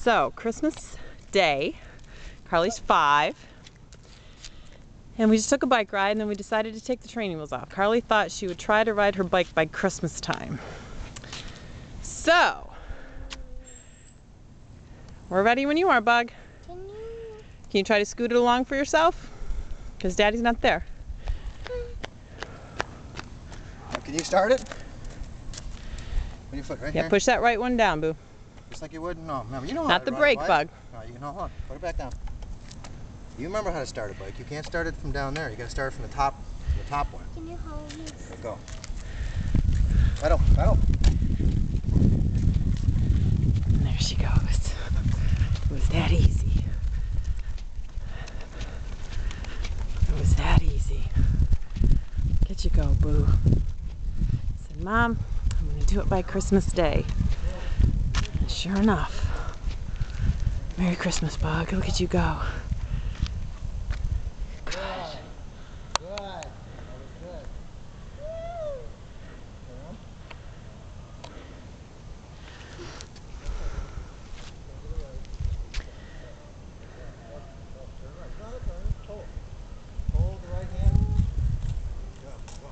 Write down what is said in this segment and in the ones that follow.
So, Christmas Day, Carly's five, and we just took a bike ride and then we decided to take the training wheels off. Carly thought she would try to ride her bike by Christmas time. So, we're ready when you are, Bug. Can you? Can you try to scoot it along for yourself? Because Daddy's not there. Can you start it? With your foot right Yeah, here? push that right one down, Boo. Just like you would? No, remember, you know how Not to the ride a brake, bike. Bug. No, you know, hold on. Put it back down. You remember how to start a bike. You can't start it from down there. You gotta start it from the top, the top one. Can you hold me? There, go. Pedal, pedal. And there she goes. It was that easy. It was that easy. Get you go, Boo. I said, Mom, I'm going to do it by Christmas Day. Sure enough. Merry Christmas, Bug. Look at you go. Good. Good. That was good. Hold the right hand. Go, go.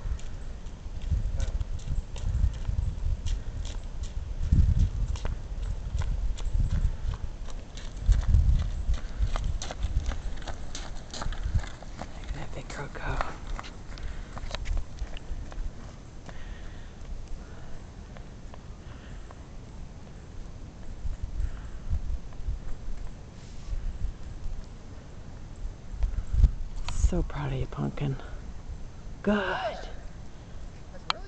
Look at that big girl go. So proud of you, Pumpkin. Good.